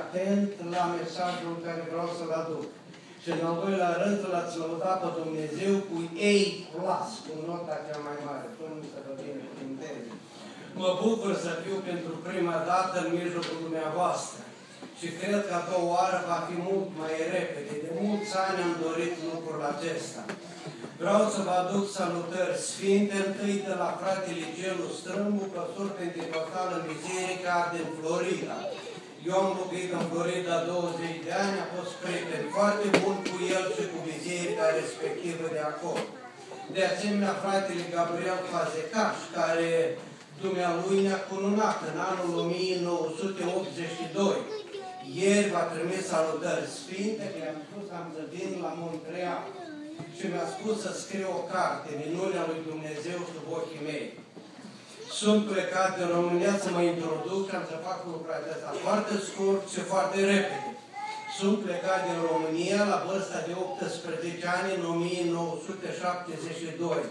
atent la mesajul care vreau să-l aduc. Și în al doilea rând l-ați lăudat pe Dumnezeu cu A+, cu nota cea mai mare. Domnul să vă binecuvânteze. Mă bucur să fiu pentru prima dată în mijlocul dumneavoastră. Și cred că a doua oară va fi mult mai repede. De mulți ani am dorit lucrul acesta. Vreau să vă aduc salutări sfinte întâi de la fratele Gelu Strâmbu, păstor pentecostal în Biserica din Florida. Eu am locuit în Florida 20 de ani, am fost prieten foarte bun cu el și cu biserica respectivă de acolo. De asemenea, fratele Gabriel Fazecaș, care dumnealui ne-a cununat în anul 1982. Ieri va trimis salutări sfinte, că i-am spus că am să vin la Montreal și mi-a spus să scriu o carte, Minunea lui Dumnezeu sub ochii mei. Sunt plecat în România să mă introduc și am să fac lucrul acesta foarte scurt și foarte repede. Sunt plecat din România la vârsta de 18 ani în 1972.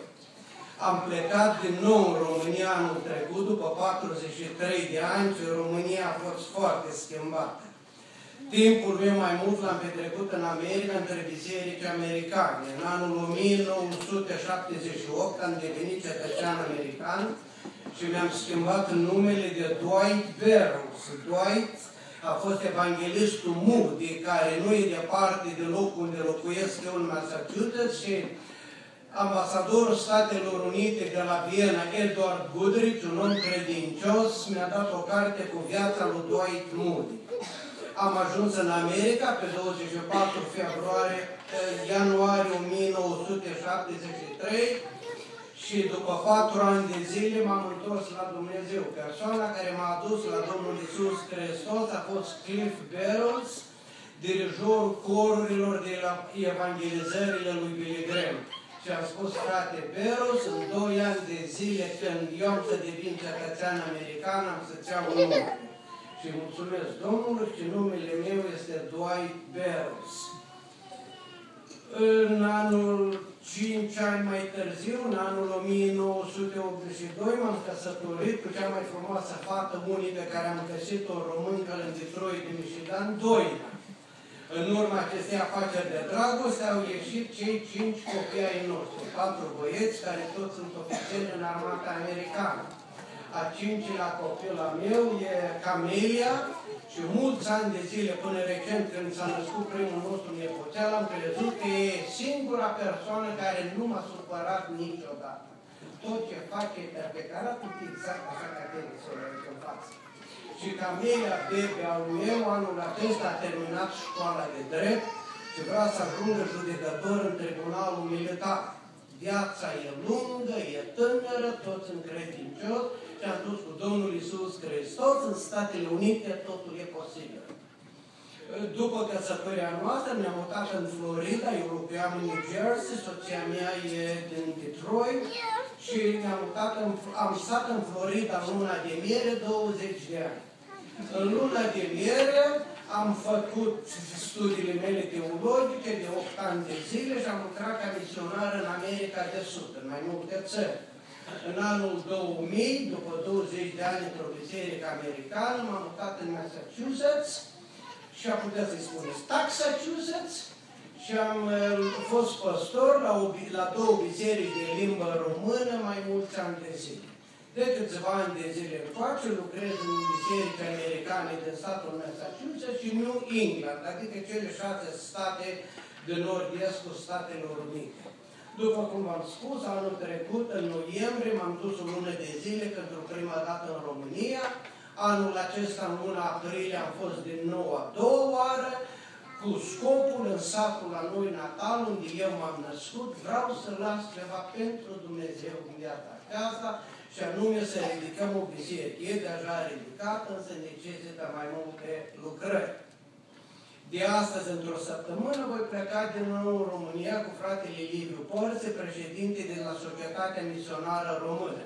Am plecat din nou în România anul trecut, după 43 de ani și România a fost foarte schimbată. Timpul meu mai mult l-am petrecut în America, între biserici americane. În anul 1978 am devenit cetățean american și mi-am schimbat numele de Dwight Barrows. Dwight a fost evanghelistul Moody, care nu e departe de locul unde locuiesc eu în Massachusetts și ambasadorul Statelor Unite de la Viena, Edward Goodrich, un om credincios, mi-a dat o carte cu viața lui Dwight Moody. Am ajuns în America pe 24 februarie, ianuarie 1973 și după patru ani de zile m-am întors la Dumnezeu. Persoana care m-a adus la Domnul Isus Hristos a fost Cliff Barrows, dirijorul corurilor de la evangelizările lui Billy Graham. Și am spus, frate Barrows, în doi ani de zile, când eu am să devin cetățean american, am să-ți iau numele. Și mulțumesc Domnului și numele meu este Dwight Barrows. În anul 5 ani mai târziu, în anul 1982, m-am căsătorit cu cea mai frumoasă fată unică care am găsit-o româncă în Detroit, Michigan, doi În urma acestei afaceri de dragoste au ieșit cei cinci copii ai noștri, patru băieți care toți sunt ofițeri în armata americană. A cincilea copil al meu e Camelia, și mulți ani de zile, până recent, când s-a născut primul nostru nepoțel, am crezut că e singura persoană care nu m-a supărat niciodată. Tot ce face e perfectat, exact așa ca tine să în față. Și Camelia Bebe al meu, anul acesta a terminat școala de drept și vrea să ajungă judecător în tribunalul militar. Viața e lungă, e tânără, toți încredincios și am dus cu Domnul Isus Hristos în Statele Unite, totul e posibil. După căsătoria noastră ne-am mutat în Florida, eu locuiam în New Jersey, soția mea e din Detroit și ne-am mutat în, am stat în Florida în luna de miere 20 de ani. În luna de miere am făcut studiile mele teologice de 8 ani de zile și am lucrat ca misionar în America de Sud, în mai multe țări. În anul 2000, după 20 de ani într-o biserică americană, m-am mutat în Massachusetts și am putea să-i spuneți Massachusetts și am uh, fost păstor la, o, la două biserici de limbă română mai mulți ani de zile. De câțiva ani de zile încoace lucrez în biserici americane din statul Massachusetts și New England, adică cele șase state de nord-estul Statelor Unite. După cum v-am spus, anul trecut, în noiembrie, m-am dus o lună de zile pentru prima dată în România. Anul acesta, în luna aprilie, am fost din nou a doua oară, cu scopul în satul la noi natal, unde eu m-am născut, vreau să las ceva pentru Dumnezeu în viața aceasta și anume să ridicăm o biserică. E deja ridicată, însă necesită mai multe lucrări. De astăzi, într-o săptămână, voi pleca din nou în România cu fratele Liviu Porțe, președinte de la Societatea Misionară Română.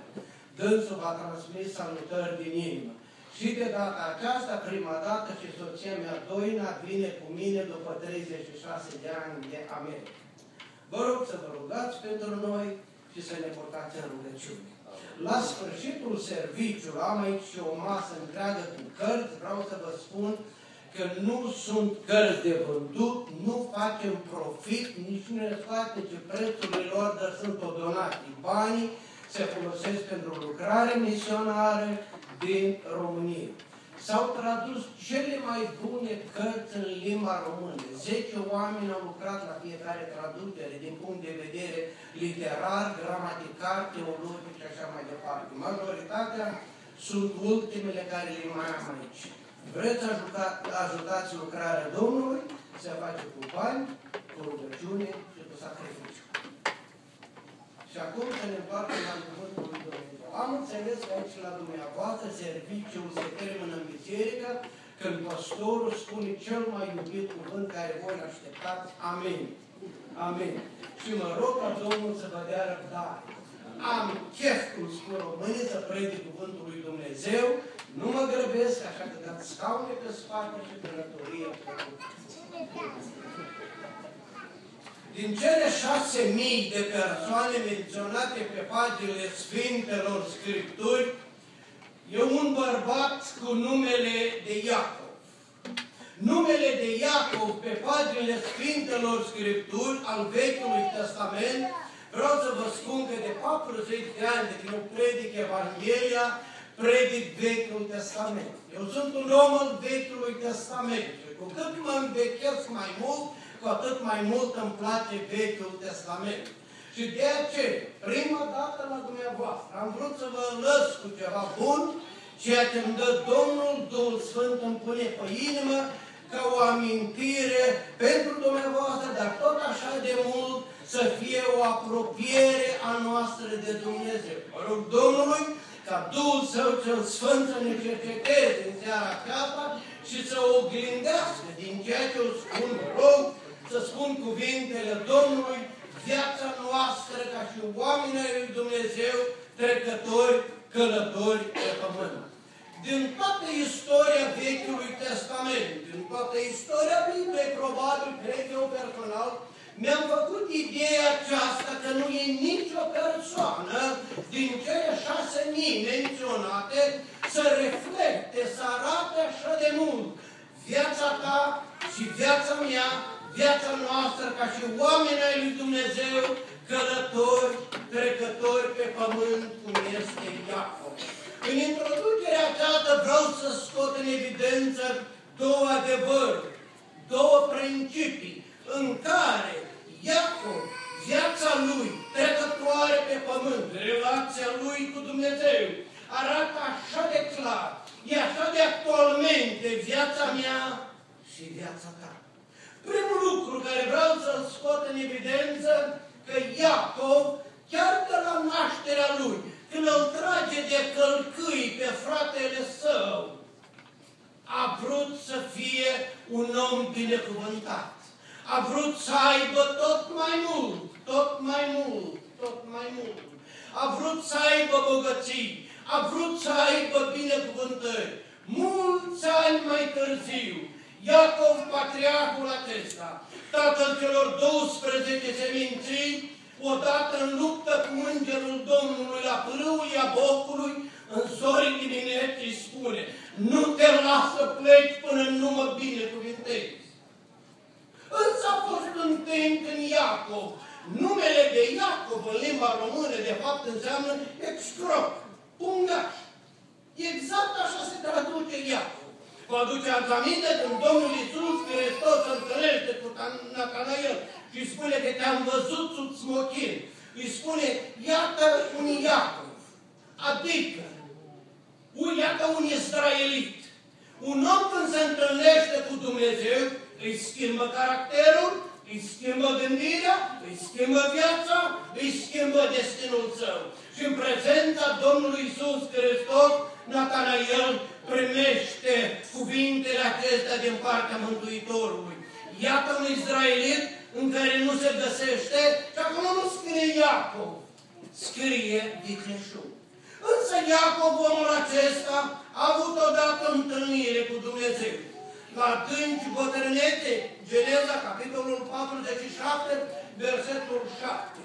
Dânsul va transmis salutări din inimă. Și de data aceasta, prima dată, și soția mea Doina vine cu mine după 36 de ani de America. Vă rog să vă rugați pentru noi și să ne portați în rugăciune. La sfârșitul serviciului am aici o masă întreagă cu cărți, vreau să vă spun că nu sunt cărți de vândut, nu facem profit, nici nu ne scoate ce prețurile lor, dar sunt o donații. Banii se folosesc pentru lucrare misionară din România. S-au tradus cele mai bune cărți în limba română. Zece oameni au lucrat la fiecare traducere din punct de vedere literar, gramatical, teologic și așa mai departe. Majoritatea sunt ultimele care le mai am aici. Vreți să ajutați lucrarea Domnului? Se face cu bani, cu rugăciune și cu sacrificiu. Și acum să ne întoarcem la cuvântul lui Dumnezeu. Am înțeles că aici la dumneavoastră serviciul se termină în biserică când pastorul spune cel mai iubit cuvânt care voi așteptați. Amin. Amin. Și mă rog ca Domnul să vă dea răbdare. Am chef, cum spun românii, să predic cuvântul lui Dumnezeu nu mă grăbesc, așa că dați scaune pe spate și călătorie Din cele șase mii de persoane menționate pe paginile Sfintelor Scripturi, e un bărbat cu numele de Iacov. Numele de Iacov pe paginile Sfintelor Scripturi al Vechiului Testament, vreau să vă spun că de 40 de ani de când eu predic Evanghelia, predic Vechiul Testament. Eu sunt un om al Vechiului Testament. Și cu cât mă învechesc mai mult, cu atât mai mult îmi place Vechiul Testament. Și de aceea, prima dată la dumneavoastră, am vrut să vă lăs cu ceva bun, ceea ce îmi dă Domnul Duhul Sfânt îmi pune pe inimă, ca o amintire pentru dumneavoastră, dar tot așa de mult să fie o apropiere a noastră de Dumnezeu. Mă rog Domnului ca Duhul Său cel Sfânt să ne cerceteze în seara aceasta și să oglindească din ceea ce o spun, rog, să spun cuvintele Domnului, viața noastră ca și oamenii lui Dumnezeu, trecători, călători pe pământ. Din toată istoria Vechiului Testament, din toată istoria Bibliei, probabil, cred eu personal, mi-am făcut ideea aceasta că nu e nicio persoană din cele șase mii menționate să reflecte, să arate așa de mult viața ta și viața mea, viața noastră ca și oameni ai lui Dumnezeu, călători, trecători pe pământ, cum este Iacov. În introducerea aceasta vreau să scot în evidență două adevăruri, două principii în care Iacov, viața lui, trecătoare pe pământ, relația lui cu Dumnezeu, arată așa de clar, e așa de actualmente viața mea și viața ta. Primul lucru care vreau să-l scot în evidență, că Iacov, chiar de la nașterea lui, când îl trage de călcâi pe fratele său, a vrut să fie un om binecuvântat a vrut să aibă tot mai mult, tot mai mult, tot mai mult. A vrut să aibă bogății, a vrut să aibă binecuvântări. Mulți ani mai târziu, Iacov, patriarhul acesta, tatăl celor 12 seminții, odată în luptă cu îngerul Domnului la pârâul Iabocului, în zorii dimineții spune, nu te lasă pleci până nu mă binecuvintezi. Însă a fost un timp în Iacov. Numele de Iacov în limba română, de fapt, înseamnă excrop, pungaș. Exact așa se traduce Iacov. Vă aduceați aminte când Domnul Iisus Hristos se întâlnește cu Natanael și spune că te-am văzut sub smochin. Îi spune, iată un Iacov. Adică, iată un israelit. Un om când se întâlnește cu Dumnezeu, îi schimbă caracterul, îi schimbă gândirea, îi schimbă viața, îi schimbă destinul său. Și în prezența Domnului Isus Hristos, Natanael primește cuvintele acestea din partea Mântuitorului. Iată un izraelit în care nu se găsește și acum nu scrie Iacov, scrie Vicleșug. Însă Iacov, omul acesta, a avut odată întâlnire cu Dumnezeu la Dânci Bătrânețe, Geneza, capitolul 47, versetul 7.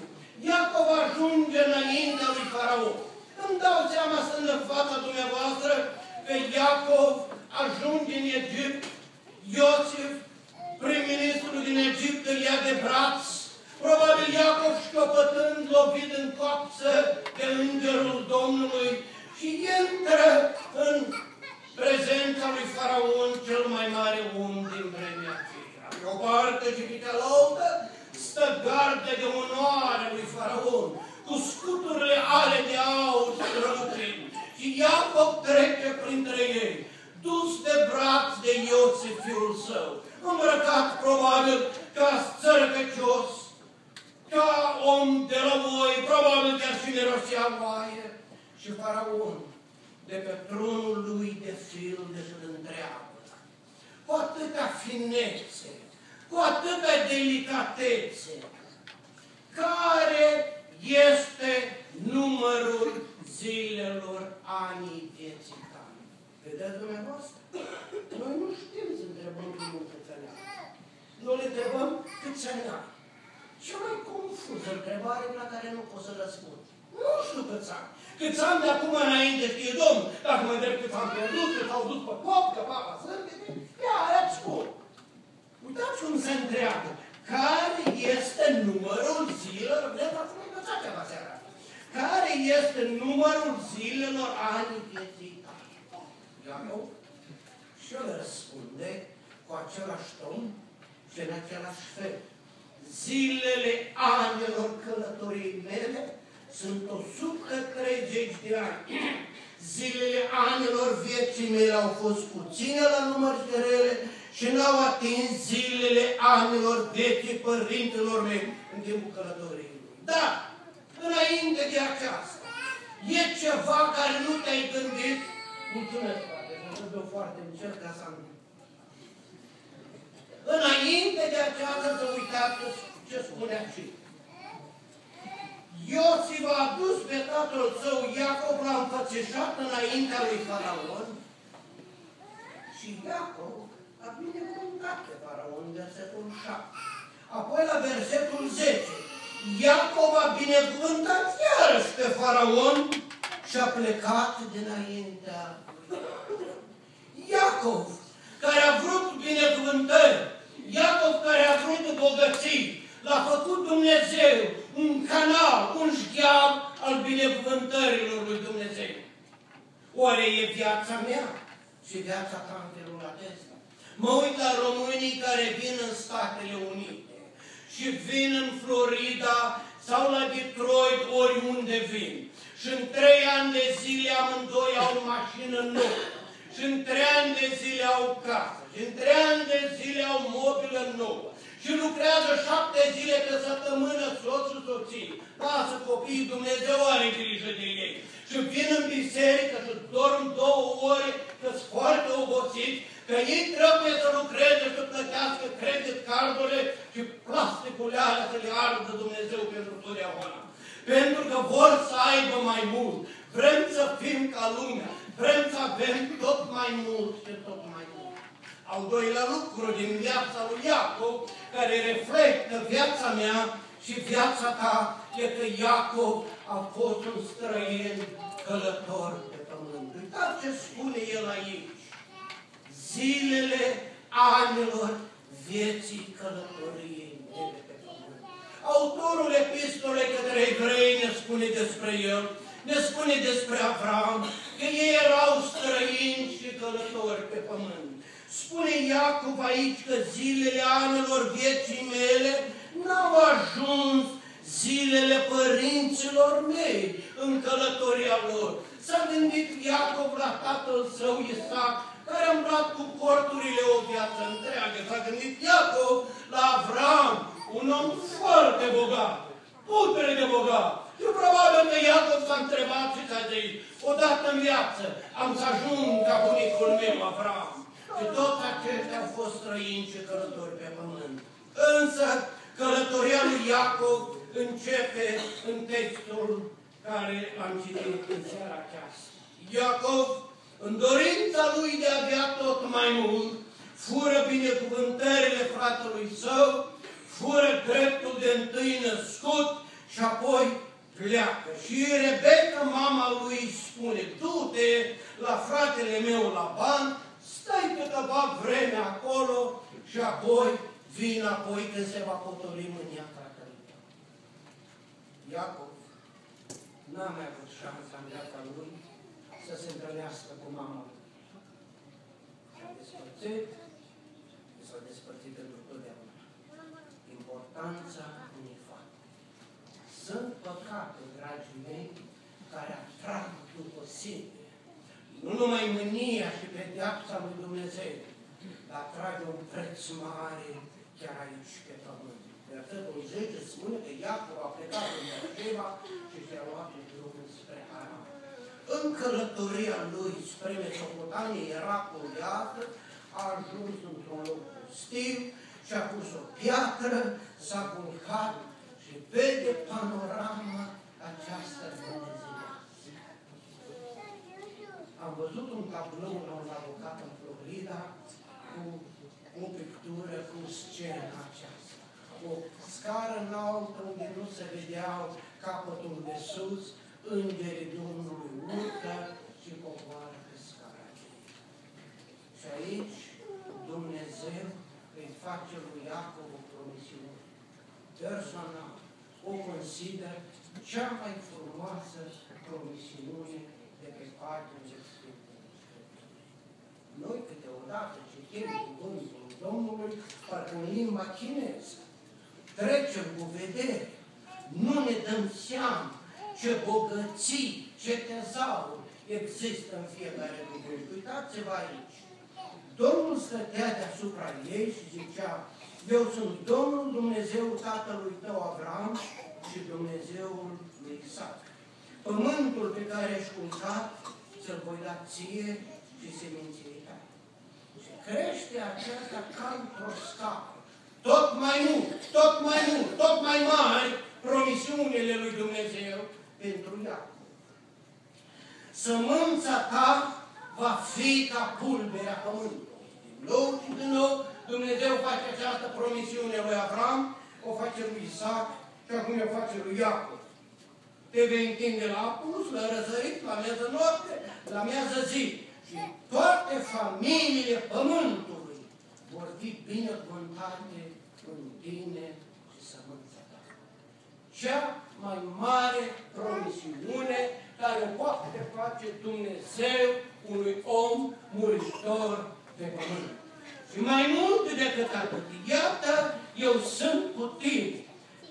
Iacov ajunge înaintea lui Faraon. Îmi dau seama, stând în fața dumneavoastră, că Iacov ajunge în Egipt, Iosif, prim-ministrul din Egipt, îl ia de braț, probabil Iacov șcăpătând, lovit în coapsă de Îngerul Domnului și intră în prezența lui Faraon, cel mai mare om din vremea aceea. Pe o parte și pe cealaltă stă garde de onoare lui Faraon, cu scuturile ale de aur strălucind. Și Iacob trece printre ei, dus de braț de Iosif, fiul său, îmbrăcat probabil ca țărcăcios, ca om de la voi, probabil chiar și mirosea oaie. Și faraon, de pe tronul lui de fil de să întreabă, cu atâta finețe, cu atâta delicatețe, care este numărul zilelor anii vieții tale. Vedeți dumneavoastră? Noi nu știm să întrebăm primul câți ani Noi le întrebăm câți ani ai. Cea mai confuză întrebare la care nu pot să răspund. Nu știu câți ani. Câți ani de acum înainte știe Domnul. Dacă mă întreb câți am pierdut, câți au dus pe pop, că papa sâmbete, ia, îți spun. Uitați cum se întreabă. Care este numărul zilelor? Vreți să învățați ceva seara. Care este numărul zilelor anii vieții tale? Iacov? Și el răspunde cu același ton și în același fel. Zilele anilor călătoriei mele sunt 130 de ani. Zilele anilor vieții mele au fost puține la număr de rele și n-au atins zilele anilor vieții părintelor mei în timpul călătoriei. Da, înainte de aceasta, e ceva care nu te-ai gândit? Mulțumesc, frate, mă foarte încet ca să am... Înainte de aceasta să uitați ce spune aici. Iosif a adus pe tatăl său Iacob la înfățișat înaintea lui Faraon și Iacob a binecuvântat pe Faraon, versetul 7. Apoi la versetul 10, Iacob a binecuvântat iarăși pe Faraon și a plecat dinaintea lui Iacov, care a vrut binecuvântări, Iacov care a vrut bogății, l-a făcut Dumnezeu un canal, un șgheab al binecuvântărilor lui Dumnezeu. Oare e viața mea și viața ta în felul acesta? Mă uit la românii care vin în Statele Unite și vin în Florida sau la Detroit, oriunde vin. Și în trei ani de zile amândoi au mașină nouă. Și în trei ani de zile au casă. Și în trei ani de zile au mobilă nouă și lucrează șapte zile pe săptămână soț și soții. Lasă copiii, Dumnezeu are grijă de ei. Și vin în biserică și dorm două ore, că sunt foarte obosiți, că ei trebuie să lucreze și să plătească credit cardurile și plasticurile alea să le ardă Dumnezeu pentru totdeauna. Pentru că vor să aibă mai mult. Vrem să fim ca lumea. Vrem să avem tot mai mult și tot mai mult. Al doilea lucru din viața lui Iacov care reflectă viața mea și viața ta, e că Iacov a fost un străin călător pe pământ. Uitați ce spune el aici. Zilele anilor vieții călătoriei mele pe pământ. Autorul epistolei către evrei ne spune despre el, ne spune despre Avram, că ei erau străini și călători pe pământ. Spune Iacov aici că zilele anilor vieții mele n-au ajuns zilele părinților mei în călătoria lor. S-a gândit Iacov la tatăl său Isaac, care a umblat cu corturile o viață întreagă. S-a gândit Iacov la Avram, un om foarte bogat, putere de bogat. Și probabil că Iacov s-a întrebat și s-a zis, odată în viață am să ajung ca bunicul meu Avram că toți aceștia au fost străini și călători pe pământ. Însă, călătoria lui Iacov începe în textul care l-am citit în seara aceasta. Iacov, în dorința lui de a avea tot mai mult, fură binecuvântările fratelui său, fură dreptul de întâi născut și apoi pleacă. Și Rebecca, mama lui, spune, du-te la fratele meu la ban stai câteva vreme acolo și apoi vin apoi când se va potoli mânia tatălui tău. Iacov n-a mai avut șansa în viața lui să se întâlnească cu mama lui. S-a despărțit, s-a despărțit pentru totdeauna. Importanța unui fapt. Sunt păcate, dragii mei, care atrag după sine. Nu numai mânia și pedeapsa lui Dumnezeu, dar atrage un preț mare chiar aici pe pământ. Versetul 10 spune că Iacov a plecat în Beersheba și și-a luat drumul spre Haran. În călătoria lui spre Mesopotamie, era curiată, a ajuns într-un loc pustiu și a pus o piatră, s-a culcat și vede panorama aceasta dumnezeiască. Am văzut un tablou la un avocat în Florida cu o pictură cu scena aceasta. O scară înaltă unde nu se vedeau capătul de sus, îngerii Domnului urcă și coboară pe scara aceea. Și aici Dumnezeu îi face lui Iacov o promisiune. Personal, o consider cea mai frumoasă promisiune de pe paginile Sfântului Noi câteodată citim cuvântul Domnului, parcă în limba chineză. Trecem cu vedere. Nu ne dăm seama ce bogății, ce tezauri există în fiecare cuvânt. Uitați-vă aici. Domnul stătea deasupra ei și zicea, eu sunt Domnul Dumnezeu tatălui tău Avram și Dumnezeul lui Isaac. Pământul pe care ești culcat, să-l voi da ție și seminției tale. Și crește aceasta ca într-o scapă. Tot mai mult, tot mai mult, tot mai mari promisiunile lui Dumnezeu pentru ea. Sămânța ta va fi ca pulberea pământului. Din nou și din nou, Dumnezeu face această promisiune lui Avram, o face lui Isaac și acum o face lui Iacov. Te vei întinde la apus, la răzărit, la miază noapte, la miază zi. Și toate familiile pământului vor fi binecuvântate în tine și sămânța ta. Cea mai mare promisiune care o poate face Dumnezeu unui om muritor pe pământ. Și mai mult decât atât, iată, eu sunt cu tine.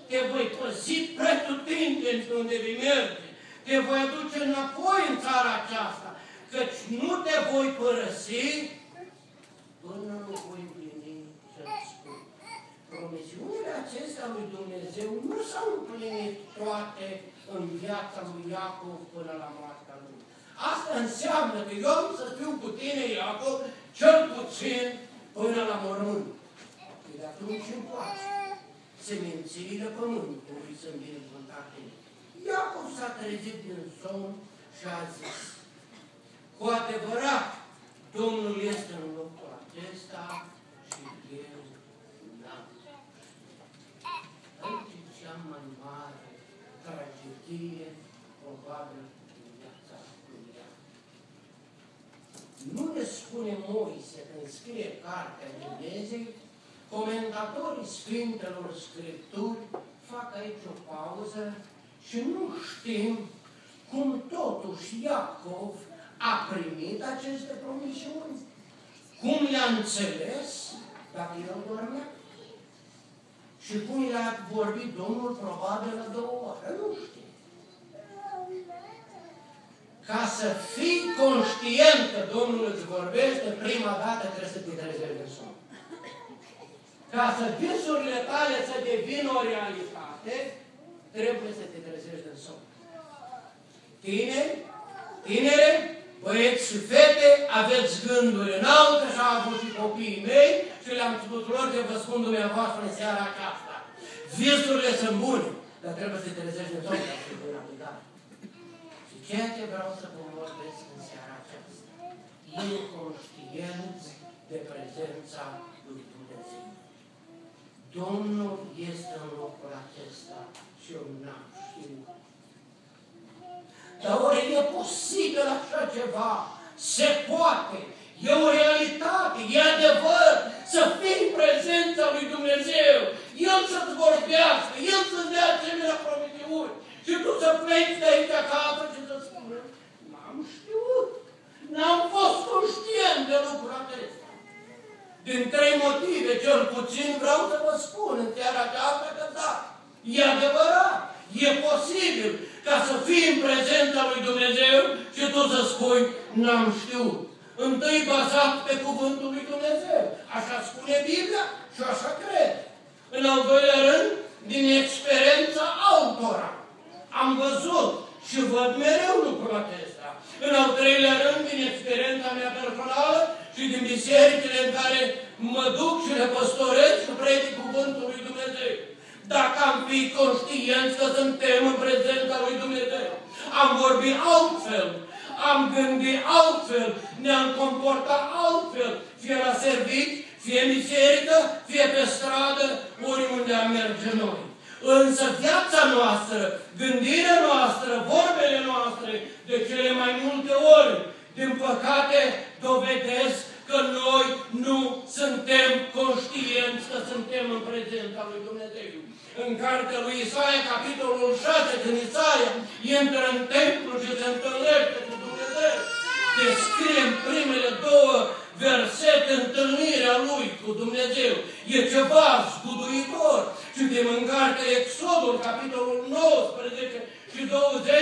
Te voi păzi pretutindeni unde vei merge. Te voi aduce înapoi în țara aceasta, căci nu te voi părăsi până nu voi împlini ce-ți spun. Promisiunile acestea lui Dumnezeu nu s-au împlinit toate în viața lui Iacov până la moartea lui. Asta înseamnă că eu am să fiu cu tine, Iacov, cel puțin până la mormânt. Și de atunci încoace, semințiile pământului sunt binecuvântate. Iacov s-a trezit din somn și a zis, cu adevărat, Domnul este în locul acesta și eu n-am. Aici e cea mai mare tragedie, probabil, din viața lui Iacov. Nu ne spune Moise când scrie cartea Genezei, comentatorii Sfintelor Scripturi fac aici o pauză și nu știm cum totuși Iacov a primit aceste promisiuni, cum le-a înțeles, dacă el dormea, și cum le-a vorbit Domnul probabil la două ore, nu știu. Ca să fii conștient că Domnul îți vorbește, prima dată trebuie să te trezești de somn. Ca să visurile tale să devină o realitate, trebuie să te trezești de somn. Tineri, tinere, băieți și fete, aveți gânduri înalte și am avut și copiii mei și le-am spus lor ce vă spun dumneavoastră în seara aceasta. Visurile sunt bune, dar trebuie să te trezești de somn ca să te aplicare. Și ceea ce vreau să vă vorbesc în seara aceasta, inconștienți de prezența lui Dumnezeu. Domnul este în locul acesta și eu n-am știut. Dar ori e posibil așa ceva? Se poate. E o realitate, e adevăr să fii în prezența lui Dumnezeu Dumnezeu, El să-ți vorbească, El să-ți dea asemenea promisiuni și tu să pleci de aici acasă și să spui, n-am știut, n-am fost conștient de lucrul acesta. Din trei motive, cel puțin, vreau să vă spun în seara aceasta că da, e adevărat, e posibil ca să fii în prezența lui Dumnezeu și tu să spui, n-am știut. Întâi bazat pe cuvântul lui Dumnezeu. Așa spune Biblia și așa cred. În al doilea rând, din experiența altora. Am văzut și văd mereu lucrul acesta. În al treilea rând, din experiența mea personală și din bisericile în care mă duc și le păstorez și predic cuvântul lui Dumnezeu. Dacă am fi conștienți că suntem în prezența lui Dumnezeu, am vorbit altfel, am gândit altfel, ne-am comportat altfel, fie la servici, fie în biserică, fie pe stradă, oriunde am merge noi. Însă viața noastră, gândirea noastră, vorbele noastre, de cele mai multe ori, din păcate, dovedesc că noi nu suntem conștienți că suntem în prezența lui Dumnezeu. În cartea lui Isaia, capitolul 6, când Isaia intră în templu și se întâlnește cu Dumnezeu, descrie în primele două versete întâlnirea lui cu Dumnezeu. E ceva zguduitor. Și de în cartea Exodul, capitolul 19 și 20,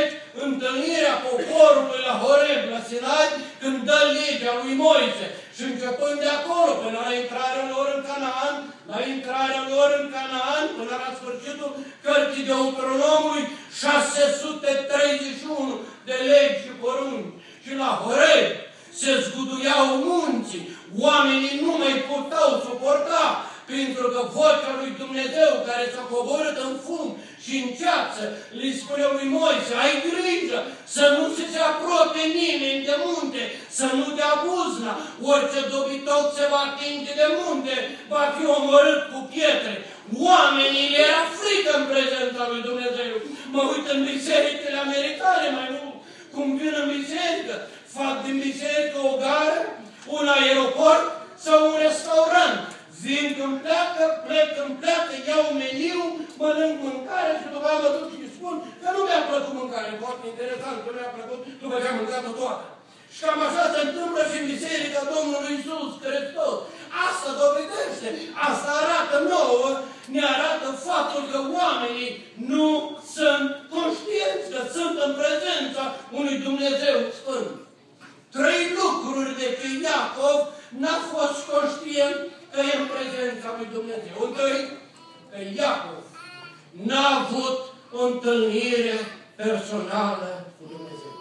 întâlnirea poporului la Horeb, la Sinai, când dă legea lui Moise. Și începând de acolo, până la intrarea lor în Canaan, la intrarea lor în Canaan, până la sfârșitul cărții de Deuteronomului, 631 de legi și porunci. Și la Horeb se zguduiau munții, oamenii nu mai puteau suporta, pentru că vocea lui Dumnezeu care s-a coborât în fum și în ceață, le spune lui Moise, ai grijă să nu se se apropie nimeni de munte, să nu dea buzna, orice dobitoc se va atinge de munte, va fi omorât cu pietre. Oamenii le era frică în prezența lui Dumnezeu. Mă uit în bisericile americane mai mult, cum vin în biserică, fac din biserică o gară, un aeroport sau un restaurant. Vin când pleacă, plec când pleacă, iau meniu, mănânc mâncare și după mă duc și spun că nu mi-a plăcut mâncare. Foarte interesant că nu mi-a plăcut după ce am mâncat-o toată. Și cam așa se întâmplă și în Biserica Domnului Iisus Hristos. Asta dovedește, asta arată nouă, ne arată faptul că oamenii nu sunt conștienți că sunt în prezența unui Dumnezeu Sfânt. Trei lucruri de pe Iacov n-a fost conștient că e în prezența lui Dumnezeu. Întâi, că Iacov n-a avut o întâlnire personală cu Dumnezeu.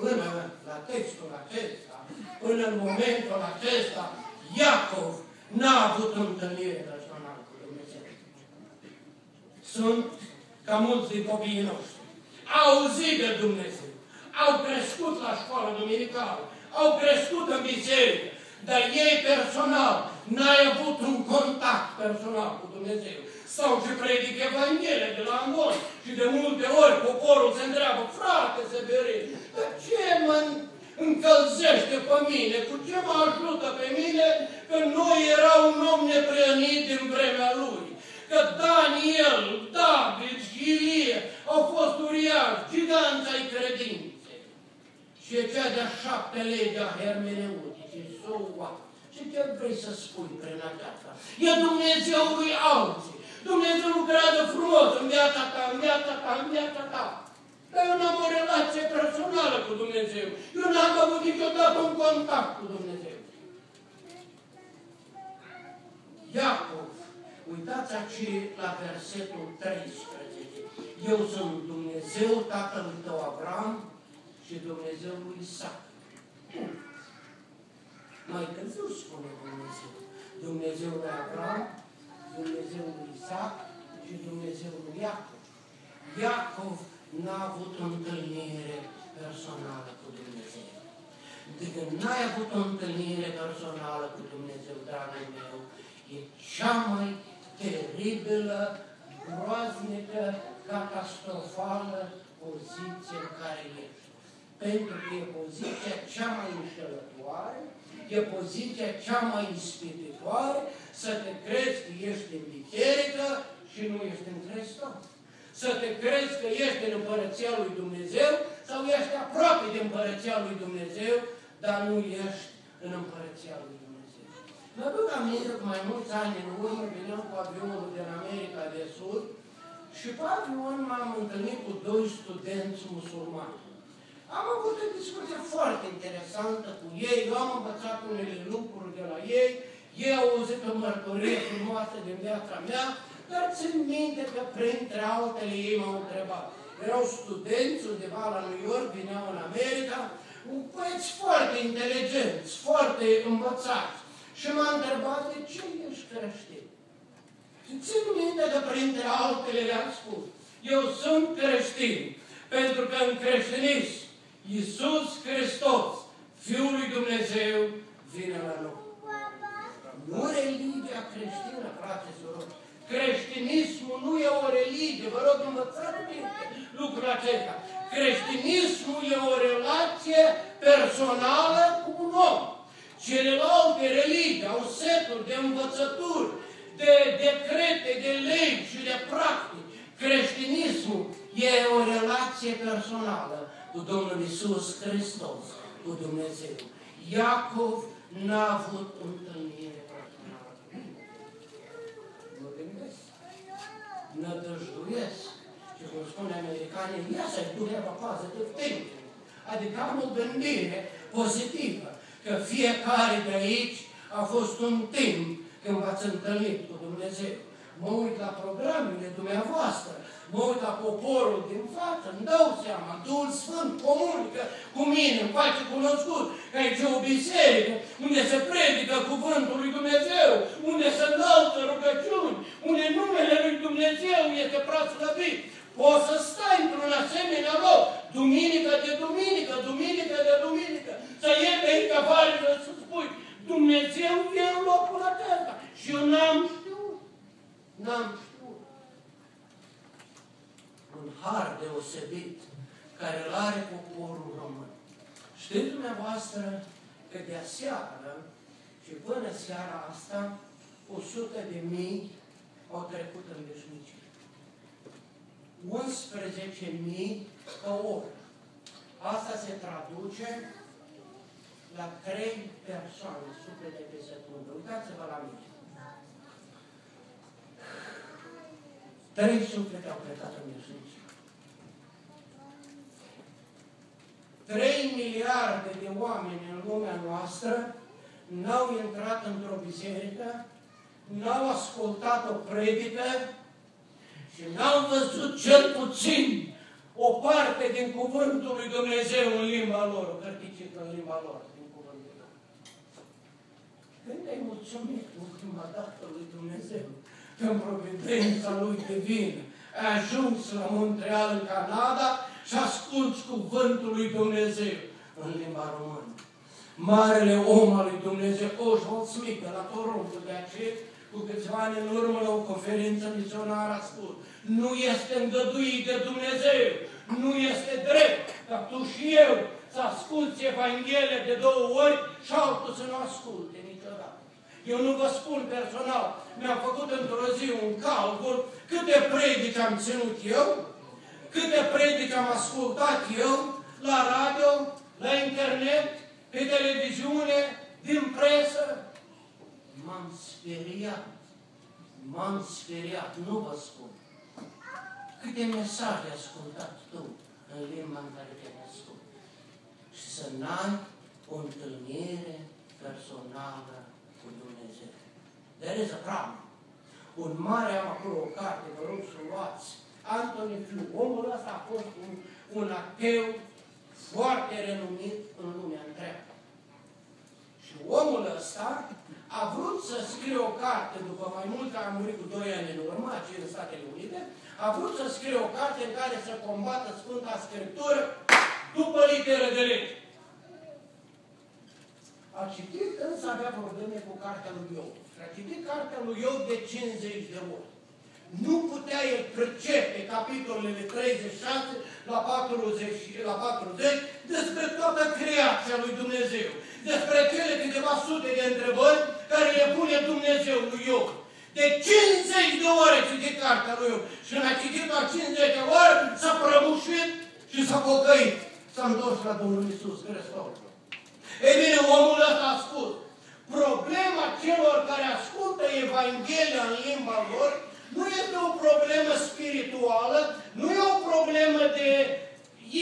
Până la textul acesta, până în momentul acesta, Iacov n-a avut o întâlnire personală cu Dumnezeu. Sunt ca mulți din copiii noștri. Au auzit de Dumnezeu. Au crescut la școală duminicală. Au crescut în biserică. Dar ei personal n-ai avut un contact personal cu Dumnezeu. Sau ce predic Evanghelia de la Angon. Și de multe ori poporul se întreabă, frate Severin, dar ce mă încălzește pe mine? Cu ce mă ajută pe mine? Că noi era un om nepreănit din vremea lui. Că Daniel, David și Ilie au fost uriași, giganți ai credinței. Și e cea de-a șapte lege a hermeneuticii, so what? Și ce vrei să spui prin aceasta? E Dumnezeu lui alții. Dumnezeu lucrează frumos în viața ta, în viața ta, în viața ta. Dar eu n-am o relație personală cu Dumnezeu. Eu n-am avut niciodată un contact cu Dumnezeu. Iacov, uitați aici la versetul 13. Eu sunt Dumnezeu tatălui tău Avram și Dumnezeu lui Isaac. Mai târziu spune Dumnezeu. Dumnezeu lui Avram, Dumnezeu lui Isaac și Dumnezeu lui Iacov. Iacov n-a avut o întâlnire personală cu Dumnezeu. De când n-ai avut o întâlnire personală cu Dumnezeu, dragul meu, e cea mai teribilă, groaznică, catastrofală poziție în care ești. pentru că e poziția cea mai înșelătoare, e poziția cea mai ispititoare să te crezi că ești în biserică și nu ești în Hristos. Să te crezi că ești în Împărăția lui Dumnezeu sau ești aproape de Împărăția lui Dumnezeu, dar nu ești în Împărăția lui Dumnezeu. Mă duc aminte că mai mulți ani în urmă veneam cu avionul din America de Sud și pe avion m-am întâlnit cu doi studenți musulmani. Am avut o discuție foarte interesantă cu ei, eu am învățat unele lucruri de la ei, ei au auzit o mărturie frumoasă din viața mea, dar țin minte că printre altele ei m-au întrebat. Erau studenți undeva la New York, vineau în America, băieți foarte inteligenți, foarte învățați. Și m-a întrebat, de ce ești creștin? Și țin minte că printre altele le-am spus, eu sunt creștin, pentru că în creștinism Iisus Hristos, Fiul lui Dumnezeu, vine la noi. Nu religia creștină, frate și Creștinismul nu e o religie, vă rog învățați lucrul acesta. Creștinismul e o relație personală cu un om. Celelalte religii au seturi de învățături, de decrete, de legi și de practici. Creștinismul e o relație personală cu Domnul Isus Hristos, cu Dumnezeu. Iacov n-a avut întâlnire personală cu mine. Mă gândesc. Nădăjduiesc. Și cum spune americanii, yes, I do have a positive thinking. Adică am o gândire pozitivă. Că fiecare de aici a fost un timp când v-ați întâlnit cu Dumnezeu. Mă uit la programele dumneavoastră mă uit la poporul din față, îmi dau seama, Duhul Sfânt comunică cu mine, îmi face cunoscut că aici e o biserică unde se predică cuvântul lui Dumnezeu, unde se înaltă rugăciuni, unde numele lui Dumnezeu este praslăvit. Poți să stai într-un asemenea loc, duminică de duminică, duminică de duminică, să iei pe cavale să spui, Dumnezeu e în locul acesta. Și eu n-am știut. N-am știut un har deosebit care îl are poporul român. Știți dumneavoastră că de aseară și până seara asta, 100 de mii au trecut în veșnicie. 11 mii pe oră. Asta se traduce la 3 persoane, suflete pe secundă. Uitați-vă la mine. Trei suflete au plecat în veșnicie. 3 miliarde de oameni în lumea noastră n-au intrat într-o biserică, n-au ascultat o predică și n-au văzut cel puțin o parte din cuvântul lui Dumnezeu în limba lor, o cărticică în limba lor, din cuvântul lor. Când ai mulțumit ultima dată lui Dumnezeu că în providența lui divină ai ajuns la Montreal, în Canada, și asculți cuvântul lui Dumnezeu în limba română. Marele om al lui Dumnezeu, Oswald Smith, de la Toronto, de aceea, cu câțiva ani în urmă, la o conferință misionară, a spus, nu este îngăduit de Dumnezeu, nu este drept ca tu și eu să asculți Evanghelia de două ori și altul să nu asculte niciodată. Eu nu vă spun personal, mi-am făcut într-o zi un calcul câte predici am ținut eu, câte predici am ascultat eu la radio, la internet, pe televiziune, din presă. M-am speriat. M-am speriat, nu vă spun. Câte mesaje ai ascultat tu în limba în care te născut. Și să n-ai o întâlnire personală cu Dumnezeu. There is a problem. Un mare am acolo o carte, vă rog să luați, Anthony Flew. Omul ăsta a fost un, un ateu foarte renumit în lumea întreagă. Și omul ăsta a vrut să scrie o carte, după mai mult că a murit cu doi ani în urmă, aici în Statele Unite, a vrut să scrie o carte în care să combată Sfânta Scriptură după literă de lege. A citit, însă avea probleme cu cartea lui Iov. Și a citit cartea lui Iov de 50 de ori. nu putea el pricepe capitolele 36 la 40, la 40 despre toată creația lui Dumnezeu, despre cele câteva sute de întrebări care le pune Dumnezeu lui Iov. De 50 de ore citit cartea lui Iov și în a citit la 50 de ore s-a prăbușit și s-a pocăit. S-a întors la Domnul Isus Hristos. Ei bine, omul ăsta a spus, problema celor care ascultă Evanghelia în limba lor nu este o problemă spirituală, nu e o problemă de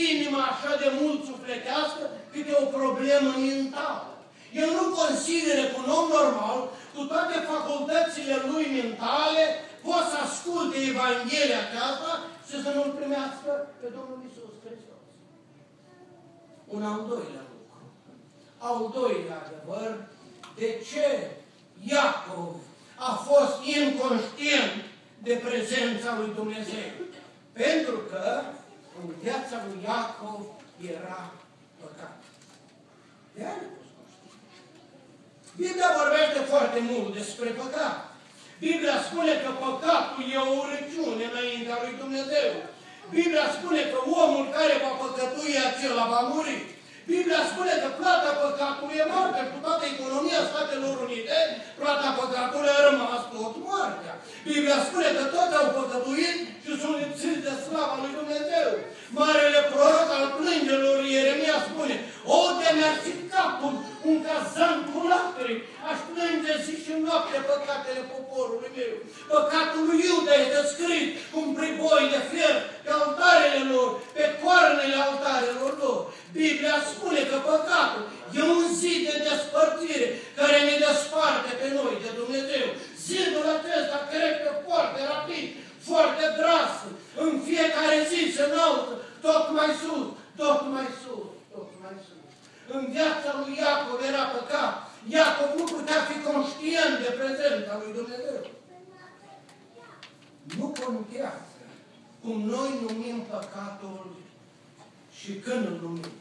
inimă așa de mult sufletească, cât e o problemă mentală. El nu consideră că un om normal, cu toate facultățile lui mentale, poate să asculte Evanghelia aceasta și să nu-L primească pe Domnul Isus Hristos. Un al doilea lucru. Al doilea adevăr, de ce Iacov a fost inconștient de prezența lui Dumnezeu. Pentru că în viața lui Iacov era păcat. De aia Biblia vorbește foarte mult despre păcat. Biblia spune că păcatul e o urăciune înaintea lui Dumnezeu. Biblia spune că omul care va păcătui acela va muri. Biblia spune că plata păcatului e moarte. Cu toată economia Statelor Unite, plata păcatului a rămas tot moartea. Biblia spune că toți au păcătuit și sunt lipsiți de slava lui Dumnezeu. Marele proroc al plângerilor Ieremia spune, o, de mi-ar fi capul un cazan cu lacrimi, aș plânge zi și noapte păcatele poporului meu. Păcatul lui Iuda este scris cu un priboi de fier pe altarele lor, pe coarnele altarelor lor. Biblia spune că păcatul e un zid de despărțire care ne desparte pe noi de Dumnezeu. Zidul acesta crește foarte rapid, foarte dras. În fiecare zi se înalță tot mai sus, tot mai sus, tot mai sus. În viața lui Iacov era păcat. Iacov nu putea fi conștient de prezența lui Dumnezeu. Nu contează cum noi numim păcatul și când îl numim.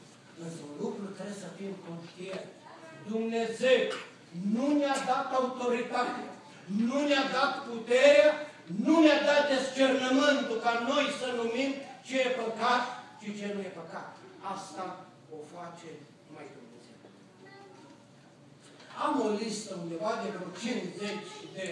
Însă un lucru trebuie să fim conștienți. Dumnezeu nu ne-a dat autoritatea, nu ne-a dat puterea, nu ne-a dat descernământul ca noi să numim ce e păcat și ce nu e păcat. Asta o face mai Dumnezeu. Am o listă undeva de vreo 50 de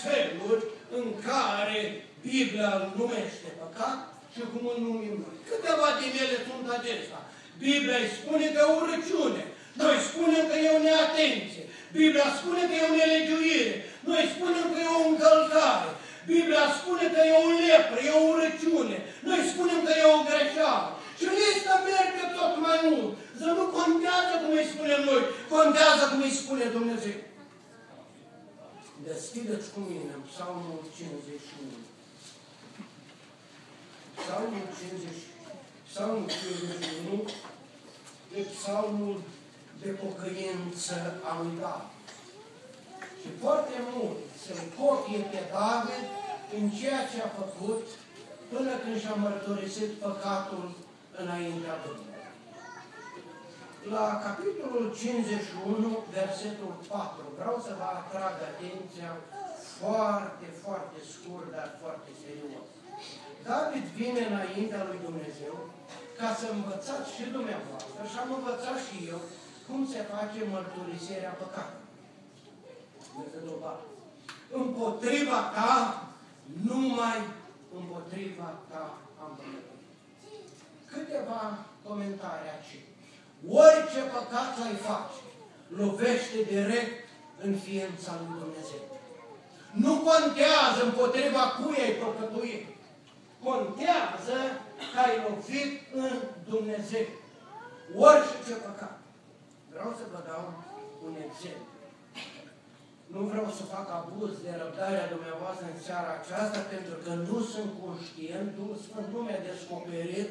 feluri în care Biblia îl numește păcat și cum îl numim noi. Câteva din ele sunt acestea. Biblia îi spune că e o urăciune. Noi spunem că e o neatenție. Biblia spune că e o nelegiuire. Noi spunem că e o încălcare. Biblia spune că e o lepră, e o urăciune. Noi spunem că e o greșeală. Și lista merge tot mai mult. Să nu contează cum îi spunem noi, contează cum îi spune Dumnezeu. Deschideți cu mine Psalmul 51. Psalmul 50, Psalmul 51 e psalmul de pocăință a lui David. Și foarte mult se copie pe David în ceea ce a făcut până când și-a mărturisit păcatul înaintea Domnului. La capitolul 51, versetul 4, vreau să vă atrag atenția foarte, foarte scurt, dar foarte serios. David vine înaintea lui Dumnezeu ca să învățați și dumneavoastră și am învățat și eu cum se face mărturisirea păcatului. Împotriva ta, numai împotriva ta am păcătuit. Câteva comentarii aici. Orice păcat ai face, lovește direct în ființa lui Dumnezeu. Nu contează împotriva cui ai păcătuit. Contează că ai lovit în Dumnezeu. Orice ce păcat. Vreau să vă dau un exemplu. Nu vreau să fac abuz de răbdarea dumneavoastră în seara aceasta, pentru că nu sunt conștient, Duhul Sfânt nu mi-a descoperit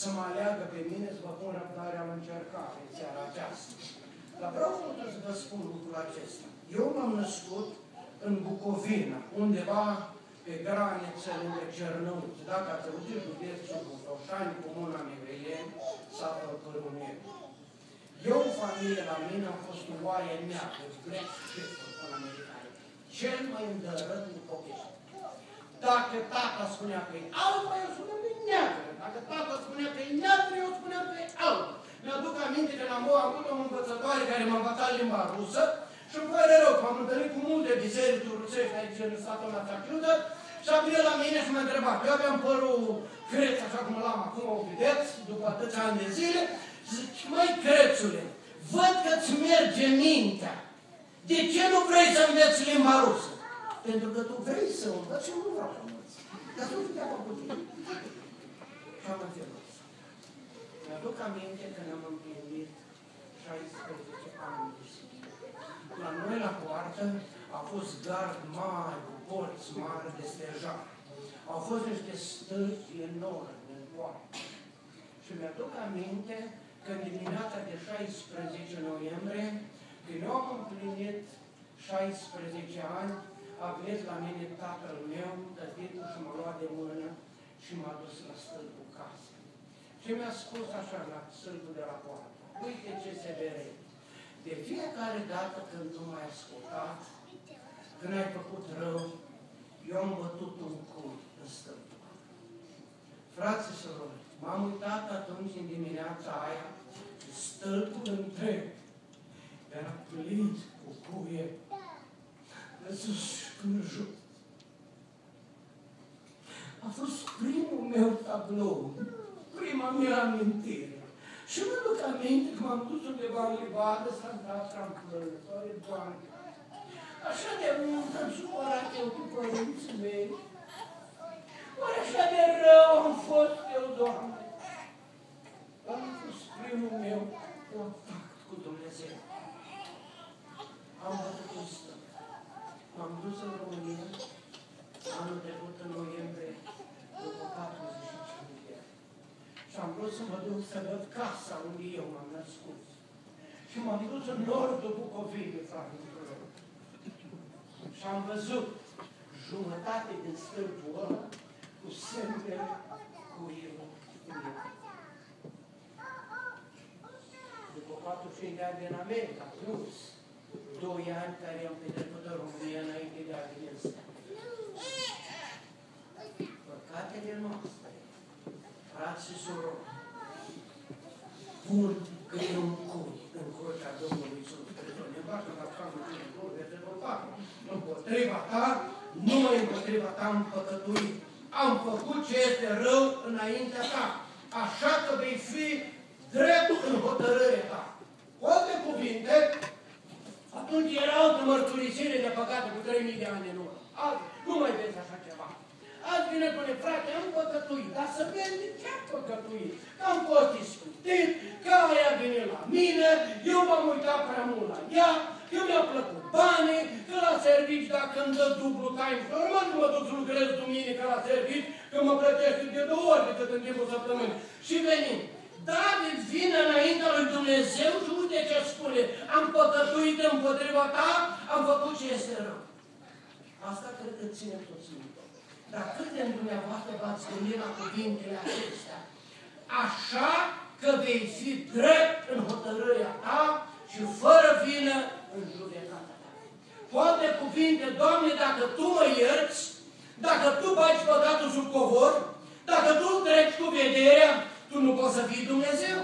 să mă aleagă pe mine să vă pun răbdarea în încercare în seara aceasta. Dar vreau să vă spun lucrul acesta. Eu m-am născut în Bucovina, undeva pe graniță lângă Cernăuți. Dacă ați auzit județul Butoșani, comuna Negrelieni, satul Cărunel. Eu, familie la mine, am fost un oaie neagră, black shepherd în americane. Cel mai îndărăt în copii. Dacă tata spunea că e albă, eu spuneam că e neagră. Dacă tata spunea că e neagră, eu spuneam că e albă. Mi-aduc aminte de la Moa, am avut o învățătoare care m-a învățat limba rusă și îmi pare rău că m-am întâlnit cu multe biserici rusești aici în statul la Țachiudă și a venit la mine și m-a întrebat. Eu aveam părul creț, așa cum l-am acum, o vedeți, după atâția ani de zile. Zic, măi, crețule, văd că îți merge mintea. De ce nu vrei să înveți limba rusă? Pentru că tu vrei să învăț și nu vreau să învăț. Dar tu te-a făcut Și am înțeles. Mi-aduc aminte când am împlinit 16 ani de La noi la poartă au fost gard mari, cu porți mari de stejar. Au fost niște stâlpi enorme în poartă. Și mi-aduc aminte că în dimineața de 16 noiembrie, când eu am împlinit 16 ani, a venit la mine tatăl meu, tăticul, și m-a luat de mână și m-a dus la stâlpul casei. Și mi-a spus așa la stâlpul de la poartă, uite ce se vede. De fiecare dată când nu m-ai ascultat, când ai făcut rău, eu am bătut un cui în stâlpul. Frații și surori, m-am uitat atunci în dimineața aia, stâlpul întreg că m-am dus undeva în livadă, s-a dat și am plărit, Doamne. Așa de mult am supărat eu cu părinții mei. Oare așa de rău am fost eu, Doamne. Am fost primul meu contact cu Dumnezeu. Am bătut în. M-am dus în România anul trecut în noiembrie, Și am vrut să mă duc să văd casa unde eu m-am născut. Și m-am dus în nordul Bucovinei, frate Și am văzut jumătate din stâlpul ăla cu semnele cu eu în el. După 45 de ani din America, plus doi ani care am petrecut în România înainte de a veni în stat păcatele noastre, frați și surori, pun că e un cui în curtea Domnului Iisus Hristos. Ne bată la Psalmul 5, versetul 4. Împotriva ta, numai împotriva ta am păcătuit. Am făcut ce este rău înaintea ta. Așa că vei fi drept în hotărârea ta. Cu alte cuvinte, atunci era altă mărturisire de păcate cu 3000 de ani în urmă. Nu mai vezi așa ceva. Azi vine spune, frate, am păcătuit, dar să vezi de ce am păcătuit. Că am fost discutit, că aia vine la mine, eu m-am uitat prea mult la ea, eu mi-a plăcut banii, că la servici dacă îmi dă dublu time, normal nu mă duc să lucrez duminică la servici, că mă plătește de două ori decât în timpul săptămânii. Și venim. David vine înaintea lui Dumnezeu și uite ce spune. Am păcătuit împotriva ta, am făcut ce este rău. Asta cred că ține toți minte. Dar cât de dumneavoastră v-ați gândit la cuvintele acestea? Așa că vei fi drept în hotărârea ta și fără vină în judecata ta. Poate cuvinte, Doamne, dacă Tu mă ierți, dacă Tu bagi păcatul sub covor, dacă Tu treci cu vederea, Tu nu poți să fii Dumnezeu,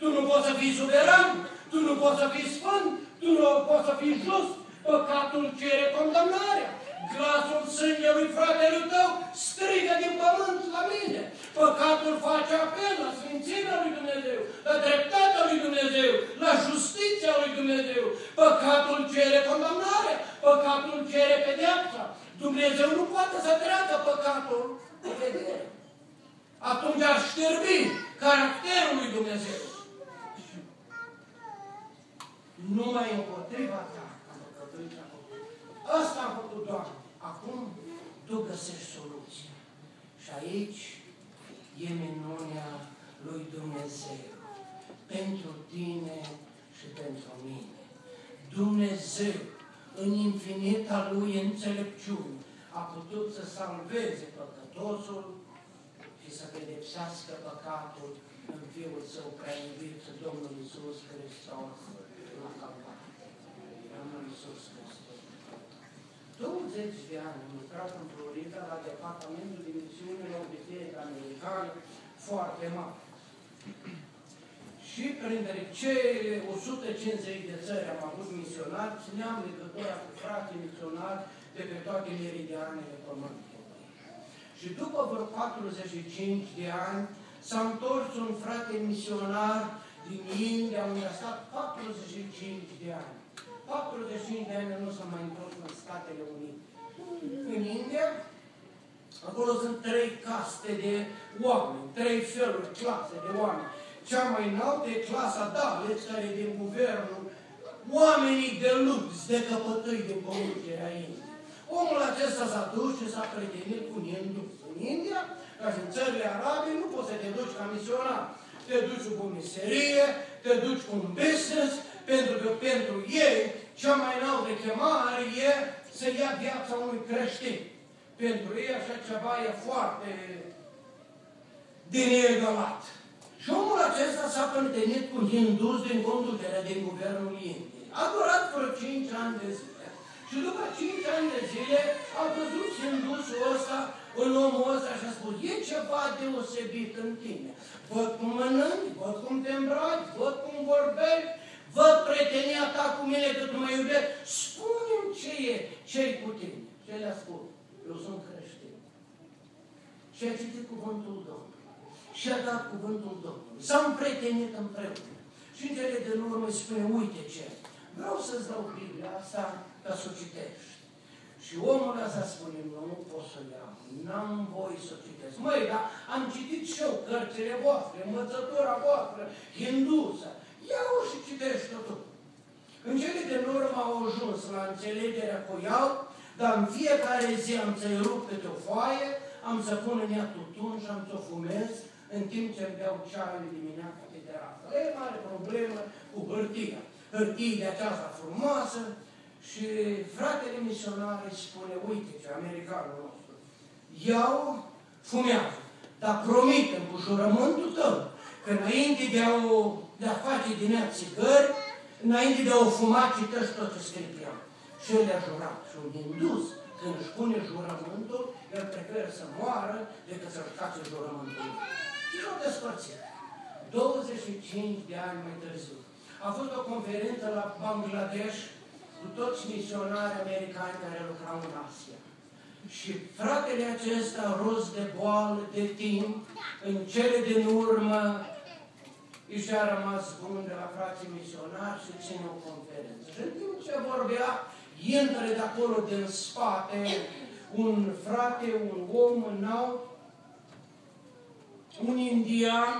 Tu nu poți să fii suveran, Tu nu poți să fii sfânt, Tu nu poți să fii just, păcatul cere condamnarea. Glasul sângelui fratelui tău strigă din pământ la mine. Păcatul face apel la sfințirea lui Dumnezeu, la dreptatea lui Dumnezeu, la justiția lui Dumnezeu. Păcatul cere condamnarea, păcatul cere pedeapsa. Dumnezeu nu poate să treacă păcatul cu vedere. Atunci ar șterbi caracterul lui Dumnezeu. Numai împotriva ta am păcătuit Asta am făcut, Doamne. Acum Tu găsești soluția. Și aici e minunea lui Dumnezeu. Pentru tine și pentru mine. Dumnezeu, în infinita Lui înțelepciune, a putut să salveze păcătosul și să pedepsească păcatul în Fiul Său prea iubit, Domnul Iisus Hristos, la Calvar. Domnul Iisus Hristos. Toți 40 de ani am lucrat în Florida la Departamentul de Misiune la o biserică americană foarte mare. Și printre cele 150 de țări am avut misionari, țineam legătura cu frate misionari de pe toate meridianele pământului. Și după vreo 45 de ani, s-a întors un frate misionar din India, unde a stat 45 de ani. 45 de ani nu s-a mai întors în Statele Unite. În India, acolo sunt trei caste de oameni, trei feluri, clase de oameni. Cea mai înaltă e clasa Dalet, care e din guvernul, oamenii de lux, de căpătăi din conducerea Indiei. Omul acesta s-a dus și s-a prietenit cu un În India, ca și în țările arabe, nu poți să te duci ca misionar. Te duci cu o miserie, te duci cu un business, pentru că pentru ei cea mai înaltă chemare e să ia viața unui creștin. Pentru ei așa ceva e foarte din egalat. Și omul acesta s-a întâlnit cu hindus din conducerea din guvernul Indiei. A durat vreo 5 ani de zile. Și după 5 ani de zile a văzut hindusul ăsta în omul ăsta și a spus, e ceva deosebit în tine. Văd cum mănânci, văd cum te îmbraci, văd cum vorbești, văd prietenia ta cu mine că tu mă iubești, spune-mi ce e, ce e cu tine. Și el a spus, eu sunt creștin. Și a citit cuvântul Domnului și a dat cuvântul Domnului. S-au împrietenit împreună. Și în cele de urmă îi spune, uite ce, vreau să-ți dau Biblia asta ca să o citești. Și omul ăsta spune, nu, nu pot să iau, n-am voie să o citesc. Măi, dar am citit și eu cărțile voastre, învățătura voastră, hindusă. Ia-o și citește tot. În cele de urmă au ajuns la înțelegerea cu iau, dar în fiecare zi am să-i rup câte o foaie, am să pun în ea tutun și am să o fumez, în timp ce îmi beau ceaiul dimineața pe terasă. E mare problemă cu hârtia. Hârtie de aceasta frumoasă și fratele misionar își spune, uite ce americanul nostru, iau, fumează, dar promitem cu jurământul tău că înainte de a, o, de a face din ea țigări, înainte de a o fuma, citești tot ce scrie pe ea. Și el le-a jurat. Și un indus, când își pune jurământul, el preferă să moară decât să-și face jurământul. Și s-au despărțit. 25 de ani mai târziu. A fost o conferință la Bangladesh cu toți misionari americani care lucrau în Asia. Și fratele acesta, rost de boală, de timp, în cele din urmă, i și-a rămas bun de la frații misionari și ține o conferință. Și în timp ce vorbea, intră de acolo din spate un frate, un om înalt, un indian